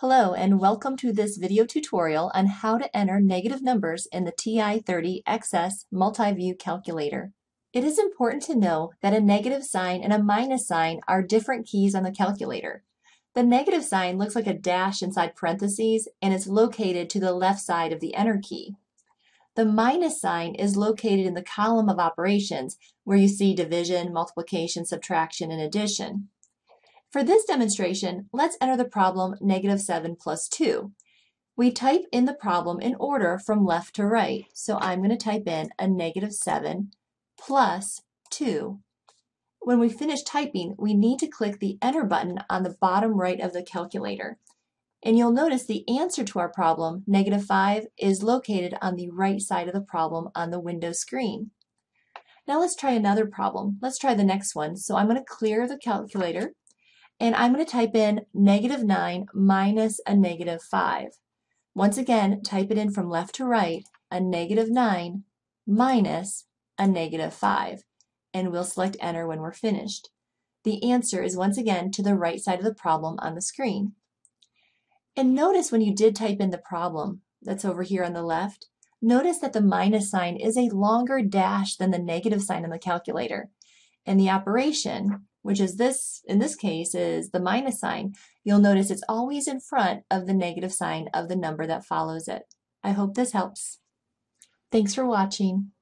Hello and welcome to this video tutorial on how to enter negative numbers in the TI-30XS Multiview Calculator. It is important to know that a negative sign and a minus sign are different keys on the calculator. The negative sign looks like a dash inside parentheses and is located to the left side of the enter key. The minus sign is located in the column of operations where you see division, multiplication, subtraction, and addition. For this demonstration, let's enter the problem negative 7 plus 2. We type in the problem in order from left to right. So I'm going to type in a negative 7 plus 2. When we finish typing, we need to click the Enter button on the bottom right of the calculator. And you'll notice the answer to our problem, negative 5, is located on the right side of the problem on the window screen. Now let's try another problem. Let's try the next one. So I'm going to clear the calculator and I'm going to type in negative 9 minus a negative 5. Once again, type it in from left to right, a negative 9 minus a negative 5, and we'll select enter when we're finished. The answer is once again to the right side of the problem on the screen. And notice when you did type in the problem that's over here on the left, notice that the minus sign is a longer dash than the negative sign on the calculator. And the operation which is this, in this case, is the minus sign, you'll notice it's always in front of the negative sign of the number that follows it. I hope this helps. Thanks for watching.